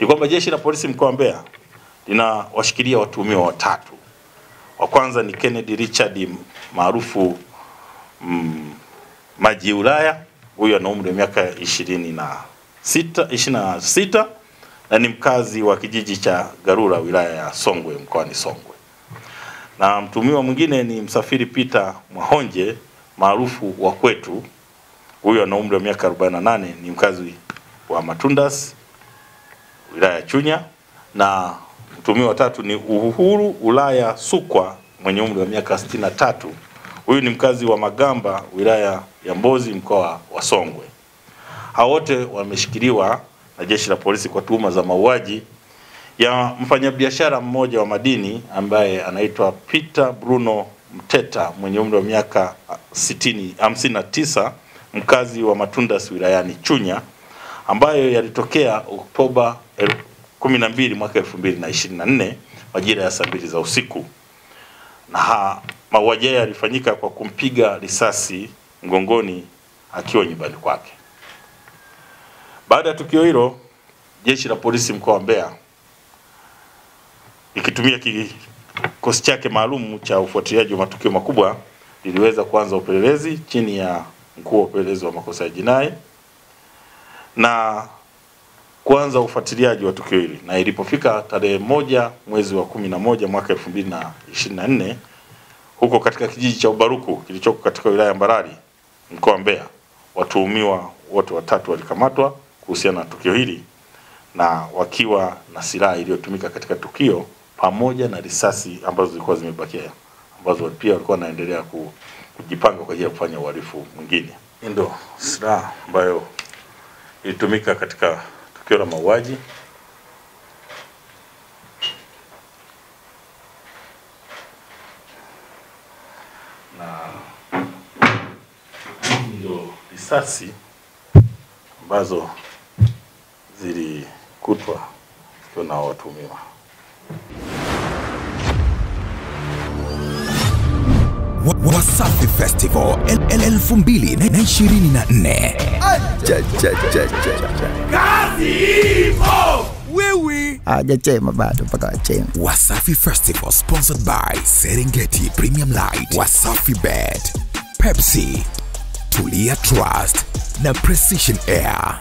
ni kwamba jeshi la polisi mkoa wa Mbeya linawashikilia watuhumiwa watatu. Wa kwanza ni Kennedy Richard maarufu mm, Maji Ulaya, huyu ana umri wa miaka ishirini na sita ishirini na sita na ni mkazi wa kijiji cha Garura wilaya ya Songwe mkoani Songwe. Na mtuhumiwa mwingine ni Msafiri Peter Mwahonje maarufu wa kwetu, huyu ana umri wa miaka 48 ni mkazi wa Matundas wilaya ya Chunya, na mtuhumiwa wa tatu ni Uhuru Ulaya Sukwa mwenye umri wa miaka 63 huyu ni mkazi wa Magamba wilaya ya Mbozi mkoa wa Songwe. Hao wote wameshikiliwa na jeshi la polisi kwa tuhuma za mauaji ya mfanyabiashara mmoja wa madini ambaye anaitwa Peter Bruno Mteta mwenye umri wa miaka 60 59 mkazi wa Matundas wilayani Chunya ambayo yalitokea Oktoba 12 mwaka 2024 majira ya saa mbili za usiku na mauaji hayo yalifanyika kwa kumpiga risasi mgongoni akiwa nyumbani kwake. Baada ya tukio hilo, jeshi la polisi mkoa wa Mbeya ikitumia kikosi chake maalum cha ufuatiliaji wa matukio makubwa liliweza kuanza upelelezi chini ya mkuu wa upelelezi wa makosa ya jinai na kuanza ufuatiliaji wa tukio hili, na ilipofika tarehe moja mwezi wa kumi na moja mwaka elfu mbili na ishirini na nne huko katika kijiji cha Ubaruku kilichoko katika wilaya ya Mbarali mkoa Mbeya, watuhumiwa wote watatu walikamatwa kuhusiana na tukio hili na wakiwa na silaha iliyotumika katika tukio pamoja na risasi ambazo zilikuwa zimebakia ambazo pia walikuwa wanaendelea kujipanga kwa ajili ya kufanya uhalifu mwingine. Ndio silaha ambayo ilitumika katika tukio la mauaji. Risasi ambazo zilikutwa zikiwa na watuhumiwa. Wasafi Festival 2024. Wewe hajachema bado mpaka wachema. Wasafi Festival sponsored by Serengeti Premium Light, Wasafi Bet, Pepsi, Tulia Trust na Precision Air.